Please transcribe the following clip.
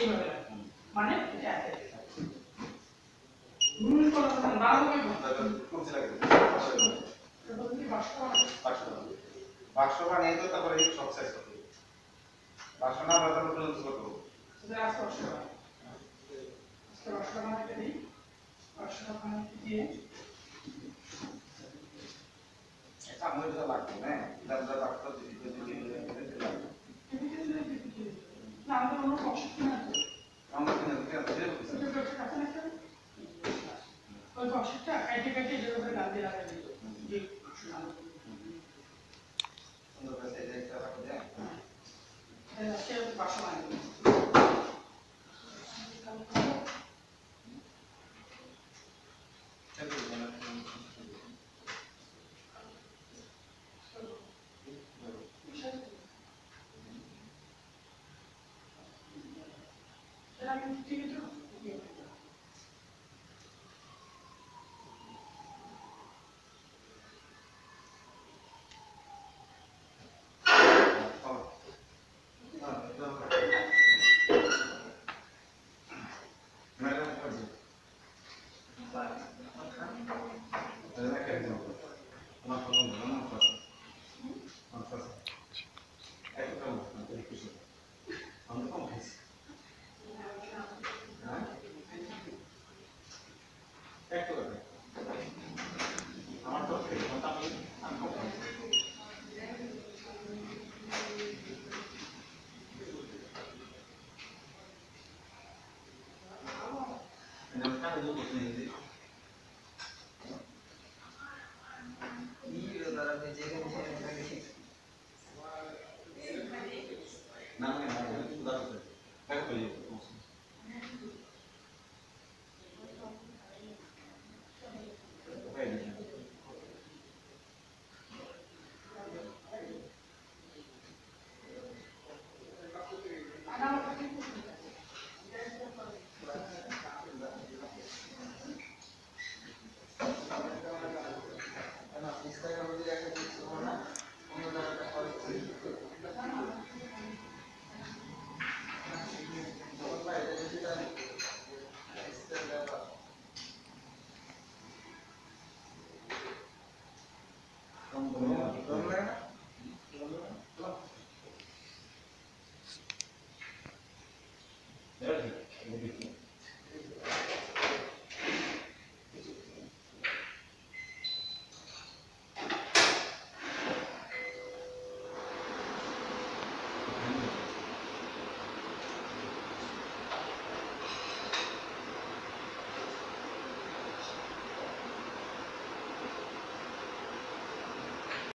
এইভাবে। মানে এটা কোনো কথা না হবে কমছে লাগে এটা বাক্স বানিয়ে তো তারপরে সব সাইজ করতে। বাক্স না বানালে পর্যন্ত করতে হবে। সেটা আজ বাক্স আজকে বাক্স বানাইতে দিই বাক্স বানাইতে দিয়ে এটা আমার লাগবে না দিতে লাগবে। ওই বাক্সটা কাটে কাটে যেভাবে গান দিয়ে লাগাই দিল যে বাক্স বানাবো। সুন্দর 那我不能。Namelijk, eh, dat is het. Weg voor je. Gracias.